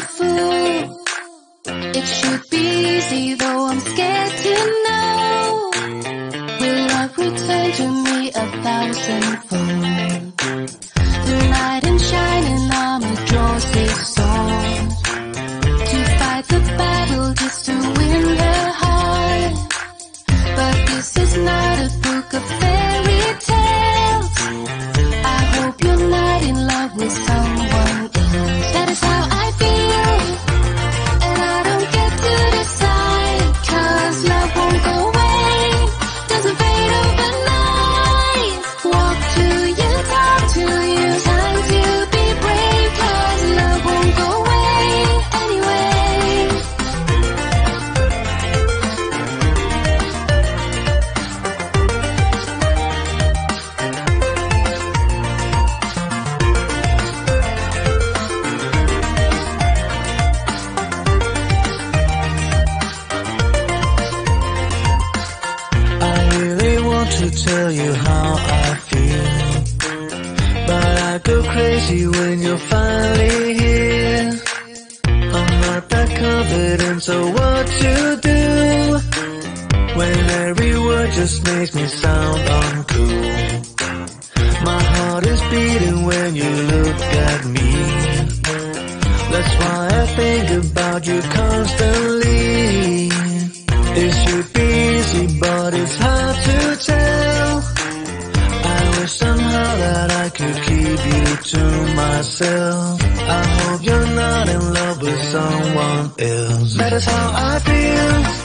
fool. It should be easy, though I'm scared to know. Will love return to me a thousandfold? Tell you how I feel. But I go crazy when you're finally here. I'm not that confident, so what to do? When every word just makes me sound uncool. My heart is beating when you look at me. That's why I think about you constantly. To myself. I hope you're not in love with someone else. That is how I feel,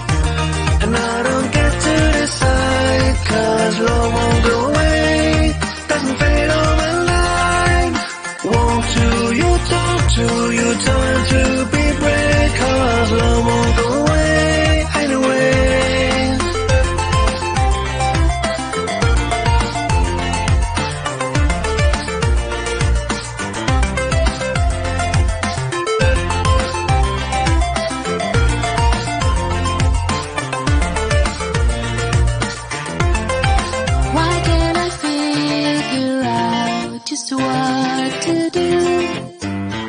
out just what to do?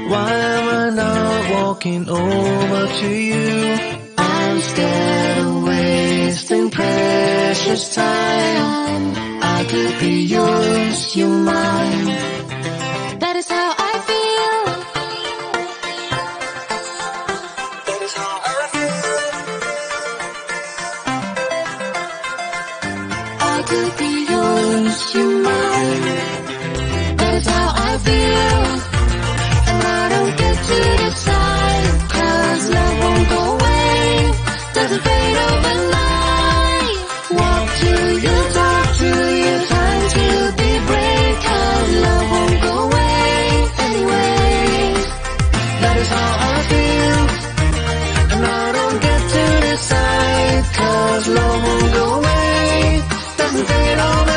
Why am I not walking over to you? I'm scared of wasting precious time. I could be yours, you mine. That is how I feel. That is how I feel. I could be yours, you mine how I feel. And I don't get to Cause love won't go away. Doesn't fade overnight you, talk to you to be love won't go away anyway. That is how I feel. And I don't get to love won't go away. Doesn't fade overnight